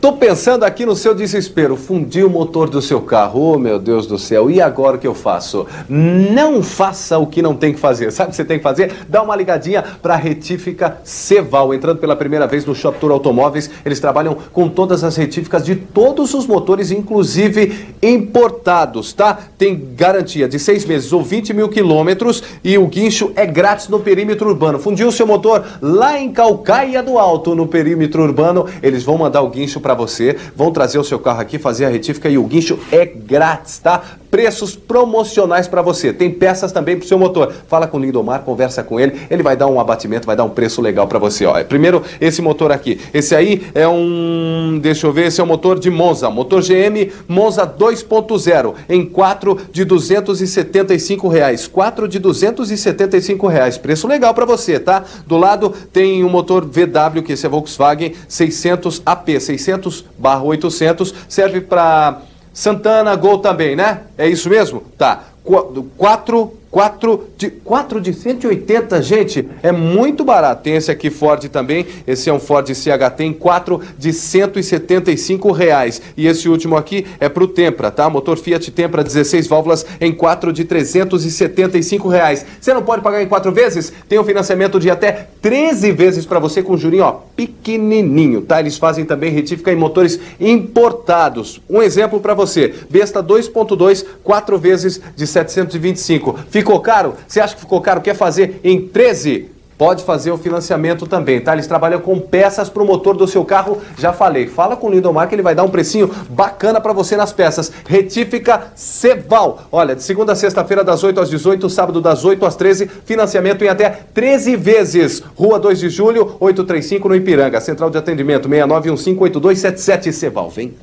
Tô pensando aqui no seu desespero, fundir o motor do seu carro, oh meu Deus do céu, e agora o que eu faço? Não faça o que não tem que fazer, sabe o que você tem que fazer? Dá uma ligadinha para a retífica Ceval, entrando pela primeira vez no Shop Tour Automóveis, eles trabalham com todas as retíficas de todos os motores, inclusive importados, tá? Tem garantia de seis meses ou 20 mil quilômetros e o guincho é grátis no perímetro urbano. Fundiu o seu motor lá em Calcaia do Alto, no perímetro urbano, eles vão mandar o guincho para para você, vão trazer o seu carro aqui, fazer a retífica e o guincho é grátis, tá? Preços promocionais para você. Tem peças também para o seu motor. Fala com o Lindomar, conversa com ele, ele vai dar um abatimento, vai dar um preço legal para você. Ó, primeiro, esse motor aqui. Esse aí é um, deixa eu ver, esse é um motor de Monza, motor GM Monza 2.0 em 4 de 275 reais. 4 de 275 reais. Preço legal para você, tá? Do lado tem um motor VW, que esse é Volkswagen 600 AP, 600 800 serve para Santana Gol também, né? É isso mesmo? Tá. 4 4 de, 4 de 180, gente, é muito barato. Tem esse aqui Ford também, esse é um Ford CHT em 4 de 175 reais. E esse último aqui é para o Tempra, tá? Motor Fiat Tempra 16 válvulas em 4 de 375 reais. Você não pode pagar em 4 vezes? Tem um financiamento de até 13 vezes para você com jurinho, ó, pequenininho, tá? Eles fazem também retífica em motores importados. Um exemplo para você, Besta 2.2, 4 vezes de 725. Ficou caro? Você acha que ficou caro? Quer fazer em 13? Pode fazer o financiamento também, tá? Eles trabalham com peças para o motor do seu carro. Já falei, fala com o Lindomar que ele vai dar um precinho bacana para você nas peças. Retífica Ceval. Olha, de segunda a sexta-feira, das 8 às 18, sábado das 8 às 13, financiamento em até 13 vezes. Rua 2 de julho, 835 no Ipiranga. Central de atendimento 69158277 Ceval. Vem.